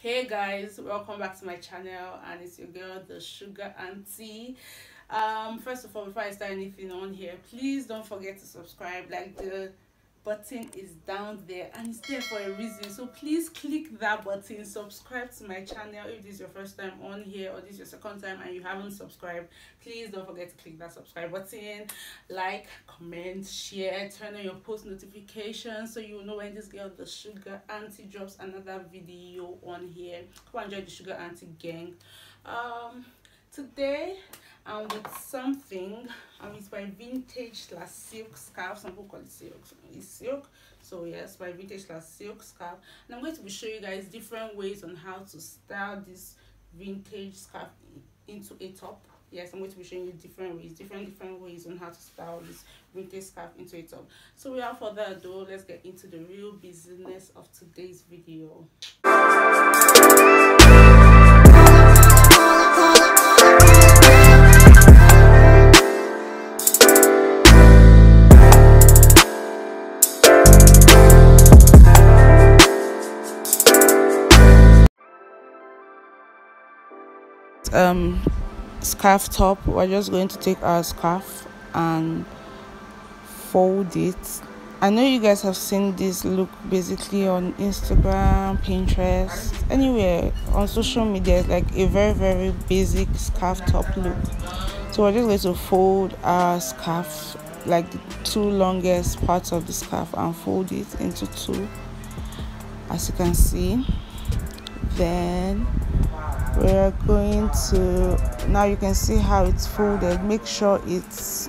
hey guys welcome back to my channel and it's your girl the Sugaraunty. Um first of all before i start anything on here please don't forget to subscribe like the button is down there and it's there for a reason. So please click that button. Subscribe to my channel if this is your first time on here or this is your second time and you haven't subscribed. Please don't forget to click that subscribe button. Like comment share turn on your post notifications so you know when this girl the Sugaraunty drops another video on here. Come enjoy the Sugaraunty gang. Um today i'm with something um it's my vintage slash silk scarf. Some people call it silk it's silk. So yes my vintage slash silk scarf. And i'm going to be showing you guys different ways on how to style this vintage scarf into a top. Yes i'm going to be showing you different ways different different ways on how to style this vintage scarf into a top. So without further ado let's get into the real business of today's video um scarf top. We're just going to take our scarf and fold it. I know you guys have seen this look basically on instagram pinterest anywhere on social media. It's like a very very basic scarf top look. So we're just going to fold our scarf like the two longest parts of the scarf and fold it into two as you can see. Then we're going to now you can see how it's folded. Make sure it's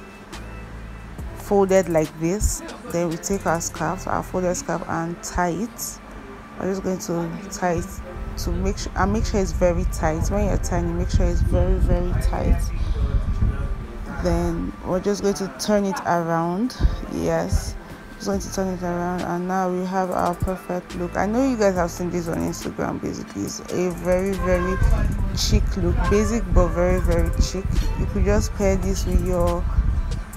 folded like this. Then we take our scarf our folded scarf and tie it. I'm just going to tie it to make sure and make sure it's very tight. When you're tying make sure it's very very tight. Then we're just going to turn it around. Yes just going to turn it around and now we have our perfect look. I know you guys have seen this on instagram basically. It's a very very chic look. Basic but very very chic. You could just pair this with your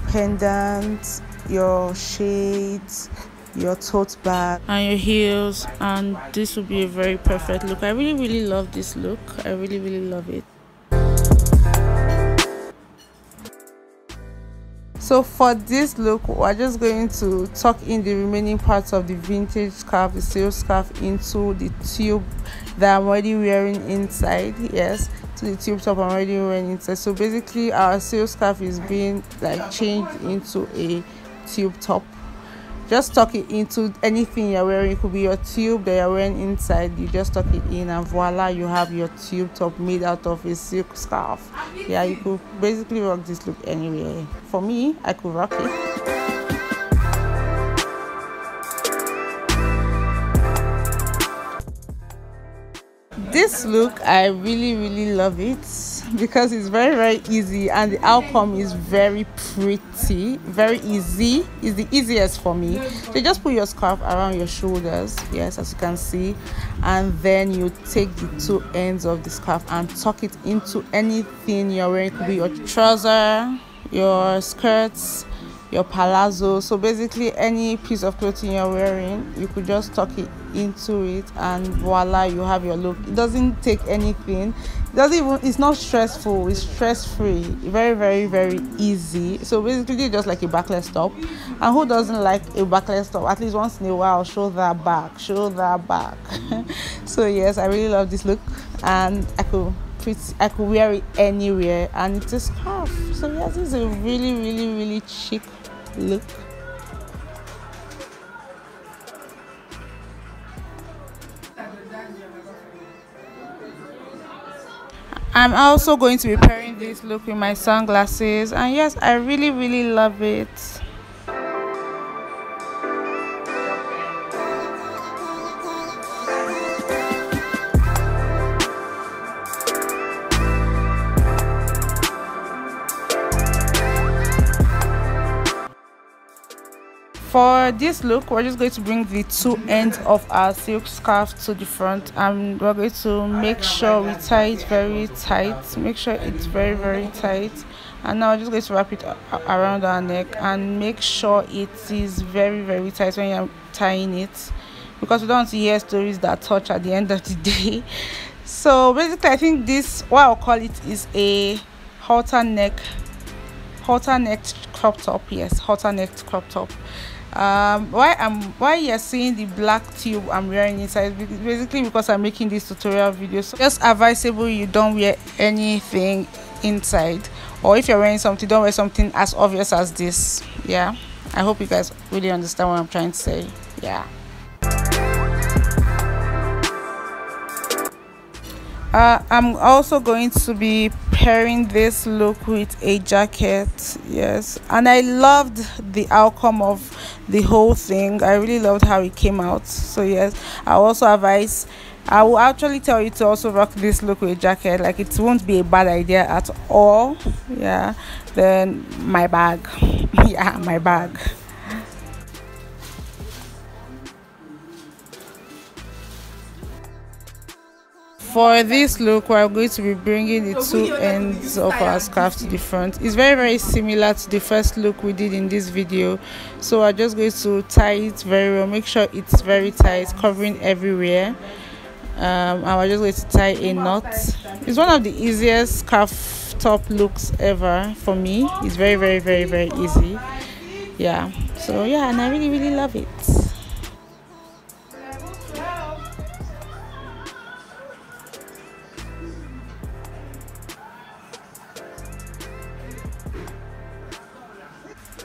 pendant your shades your tote bag. And your heels and this will be a very perfect look. I really really love this look. I really really love it so for this look we're just going to tuck in the remaining parts of the vintage scarf the silk scarf into the tube that i'm already wearing inside yes to the tube top i'm already wearing inside. So basically our silk scarf is being like changed into a tube top just tuck it into anything you're wearing. It could be your tube that you're wearing inside. You just tuck it in and voila you have your tube top made out of a silk scarf. Yeah you could basically rock this look anywhere. For me i could rock it. This look i really really love it because it's very very easy and the outcome is very pretty very easy it's the easiest for me. So just put your scarf around your shoulders yes as you can see and then you take the two ends of the scarf and tuck it into anything you're wearing. It could be your trouser your skirts your palazzo. So basically any piece of clothing you're wearing you could just tuck it into it and voila you have your look. It doesn't take anything. It doesn't even it's not stressful. It's stress free very very very easy. So basically just like a backless top. And who doesn't like a backless top? At least once in a while show that back. Show that back. So yes i really love this look and i could pretty i could wear it anywhere and it's a scarf so yes this is a really really really chic look. I'm also going to be pairing this look with my sunglasses and yes I really really love it for this look we're just going to bring the two ends of our silk scarf to the front and we're going to make sure we tie it very tight make sure it's very very tight. And now I'm just going to wrap it around our neck and make sure it is very very tight when you're tying it because we don't want to hear stories that touch at the end of the day. So basically i think this what i'll call it is a halter neck halter neck crop top yes halter neck crop top um why i'm why you're seeing the black tube i'm wearing inside basically because i'm making this tutorial video. So just advisable you don't wear anything inside. Or if you're wearing something don't wear something as obvious as this. Yeah. I hope you guys really understand what i'm trying to say. Yeah. Uh, i'm also going to be pairing this look with a jacket yes. And i loved the outcome of the whole thing. I really loved how it came out. So yes i also advise i will actually tell you to also rock this look with a jacket. Like it won't be a bad idea at all. Yeah. Then my bag. Yeah my bag for this look we're going to be bringing the two ends of our scarf to the front. It's very very similar to the first look we did in this video. So we're just going to tie it very well make sure it's very tight covering everywhere. Um, and we're just going to tie a knot. It's one of the easiest scarf top looks ever for me. It's very very very very easy. Yeah. So yeah and i really really love it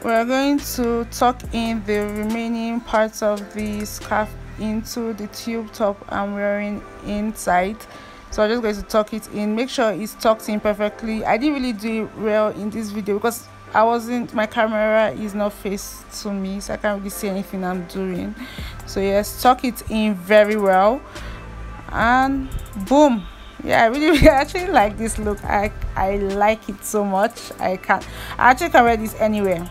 we're going to tuck in the remaining parts of the scarf into the tube top I'm wearing inside. So I'm just going to tuck it in. Make sure it's tucked in perfectly. I didn't really do it well in this video because I wasn't my camera is not faced to me so I can't really see anything I'm doing. So yes tuck it in very well. And boom. Yeah i really, really actually like this look. I i like it so much. I can't i actually can wear this anywhere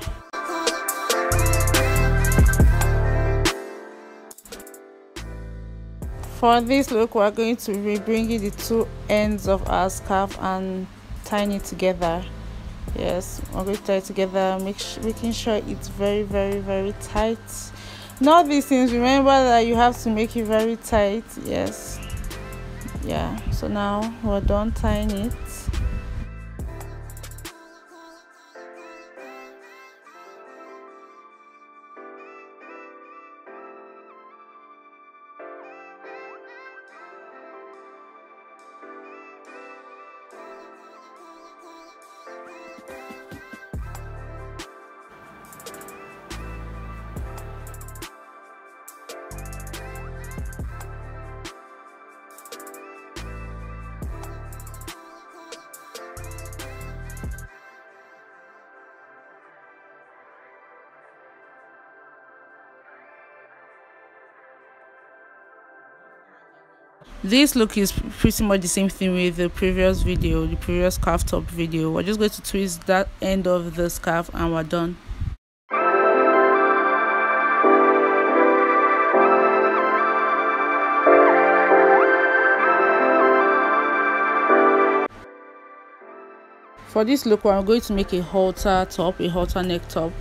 for this look we're going to be bringing the two ends of our scarf and tying it together. Yes we're going to tie it together make making sure it's very very very tight. Not these things remember that you have to make it very tight yes. Yeah so now we're done tying it this look is pretty much the same thing with the previous video the previous scarf top video. We're just going to twist that end of the scarf and we're done. For this look i'm going to make a halter top a halter neck top.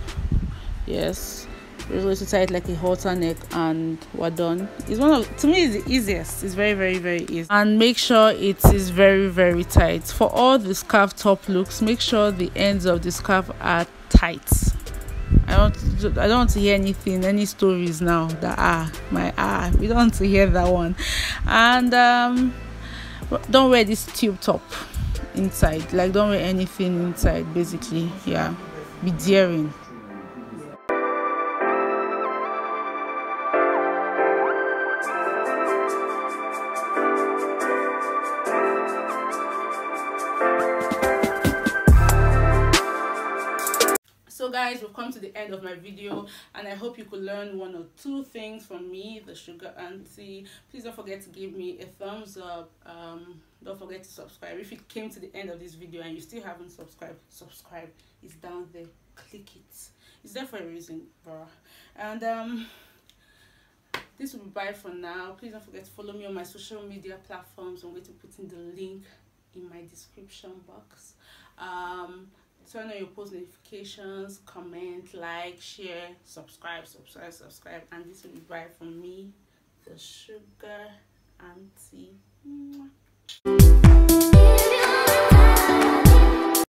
Yes going to tie it like a halter neck and we're done it's one of to me it's the easiest it's very very very easy and make sure it is very very tight for all the scarf top looks make sure the ends of the scarf are tight I don't I don't want to hear anything, any stories now that ah my ah we don't want to hear that one. And um don't wear this tube top inside. Like don't wear anything inside basically. Yeah. Be daring. Guys we've come to the end of my video and i hope you could learn one or two things from me the Sugaraunty. Please don't forget to give me a thumbs up um, don't forget to subscribe. If you came to the end of this video and you still haven't subscribed subscribe. It's down there. Click it. It's there for a reason bro and um this will be bye for now. Please don't forget to follow me on my social media platforms. I'm going to put in the link in my description box. Um turn on your post notifications, comment, like, share, subscribe, subscribe, subscribe, and this will be right from me, the sugar auntie. Mwah.